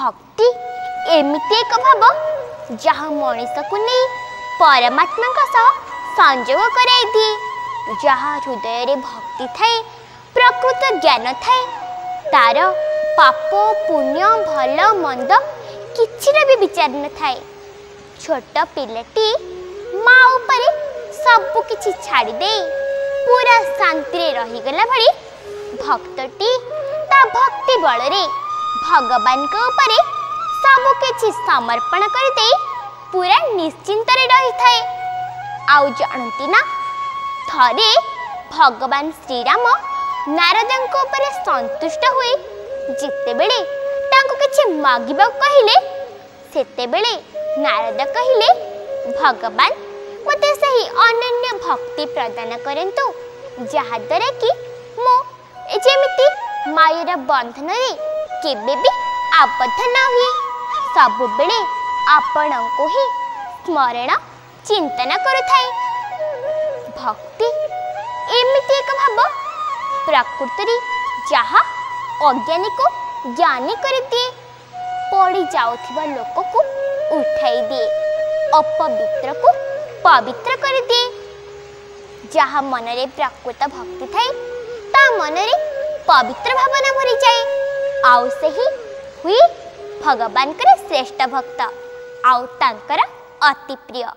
ভক্তি এমিতি এক ভাব যা মনিষকু নেই পরমাত্মাঙ্ক সহ সংযোগ করাই দিয়ে যা হৃদয়ের ভক্তি থাকে প্রকৃত জ্ঞান থাকে তার পাপ পুণ্য ভাল মন্দ কিছুর বি বিচার নথায় ছোট পিলাটি মা উপরে সবু কিছু ছাড়ি দেই পুরা শান্তি রহিগলা ভি ভক্তটি তা ভক্তি বলরে ভগবানক উপরে সবু কিছু সমর্পণ করে দেই পুরা নিশ্চিন্তরে রহিথায়ে আউ জানতি না থরে ভগবান শ্রীরাম নারদাঙ্ক উপরে সন্তুষ্ট হয়ে যেতেবেলে তাঙ্কু কিছু মাগিবাক কহিলে সেতেবেলে নারদ কহিলে ভগবান মতে সেই অনন্য ভক্তি প্রদান করতু যাহাদ্বারা কি মু যেমিতি মায়ের বন্ধনরে केबे बे आपथ नाही सब बेले आपण को ही स्मरण चिंतन करथाई भक्ति एमिति एक भाव प्रकृति रे जहा अज्ञानी को ज्ञानी कर दिए पड़ी जाउथिबा लोक को उठाई दिए अपवित्र को पवित्र कर दिए जहा मन रे प्रकृत भक्ति थाई ता मन पवित्र भावना भरी जाए आउ से ही हुई भगवान श्रेष्ठ भक्त आउ तर अति प्रिय